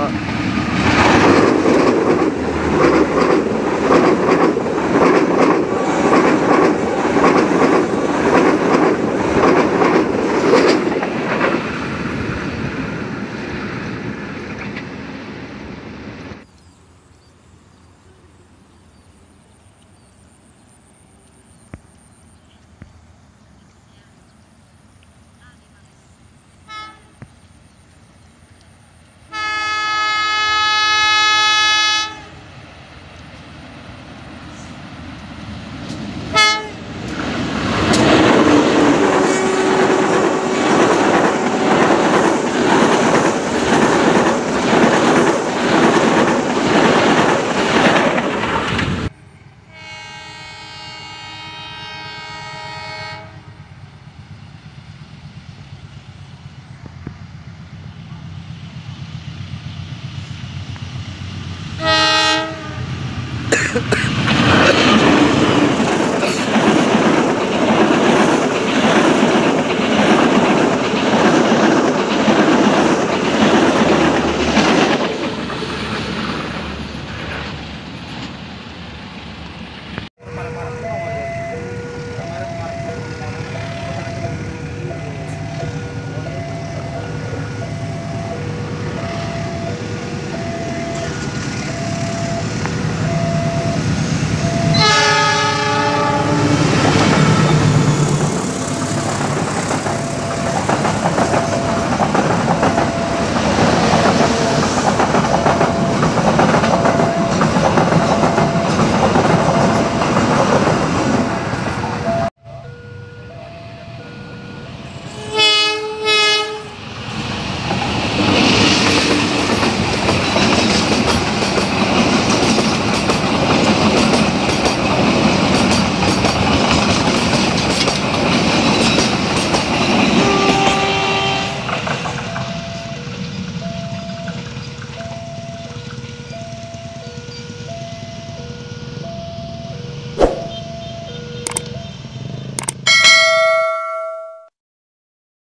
Look. Ha ha ha.